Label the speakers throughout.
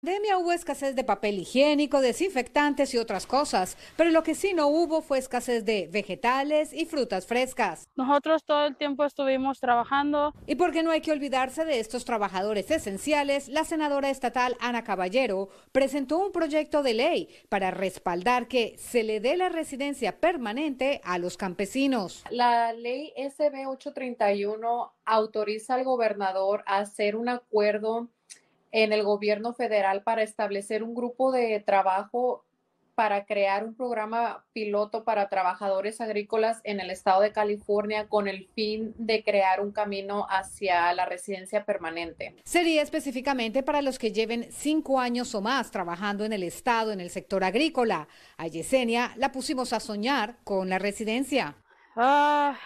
Speaker 1: pandemia hubo escasez de papel higiénico, desinfectantes y otras cosas, pero lo que sí no hubo fue escasez de vegetales y frutas frescas.
Speaker 2: Nosotros todo el tiempo estuvimos trabajando.
Speaker 1: Y porque no hay que olvidarse de estos trabajadores esenciales, la senadora estatal Ana Caballero presentó un proyecto de ley para respaldar que se le dé la residencia permanente a los campesinos.
Speaker 3: La ley SB 831 autoriza al gobernador a hacer un acuerdo en el gobierno federal para establecer un grupo de trabajo para crear un programa piloto para trabajadores agrícolas en el estado de California con el fin de crear un camino hacia la residencia permanente.
Speaker 1: Sería específicamente para los que lleven cinco años o más trabajando en el estado en el sector agrícola. A Yesenia la pusimos a soñar con la residencia.
Speaker 2: Ah,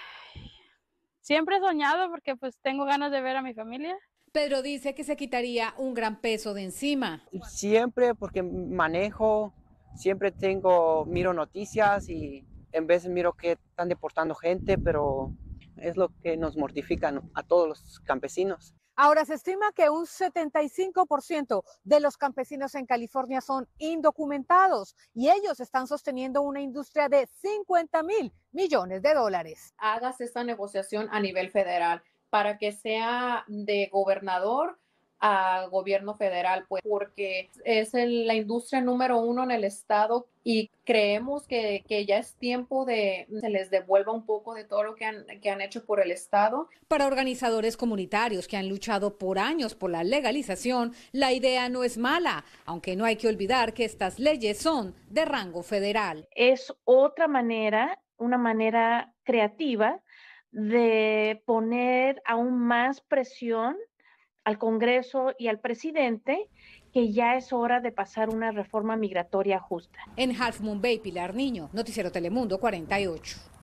Speaker 2: siempre he soñado porque pues tengo ganas de ver a mi familia.
Speaker 1: Pedro dice que se quitaría un gran peso de encima.
Speaker 4: Siempre porque manejo, siempre tengo, miro noticias y en veces miro que están deportando gente, pero es lo que nos mortifica a todos los campesinos.
Speaker 1: Ahora se estima que un 75% de los campesinos en California son indocumentados y ellos están sosteniendo una industria de 50 mil millones de dólares.
Speaker 3: Hagas esta negociación a nivel federal para que sea de gobernador a gobierno federal, pues porque es la industria número uno en el estado y creemos que, que, ya es tiempo de se les devuelva un poco de todo lo que han, que han hecho por el estado.
Speaker 1: Para organizadores comunitarios que han luchado por años por la legalización, la idea no es mala, aunque no hay que olvidar que estas leyes son de rango federal.
Speaker 5: Es otra manera, una manera creativa de poner aún más presión al Congreso y al presidente que ya es hora de pasar una reforma migratoria justa.
Speaker 1: En Half Moon Bay, Pilar Niño, Noticiero Telemundo 48.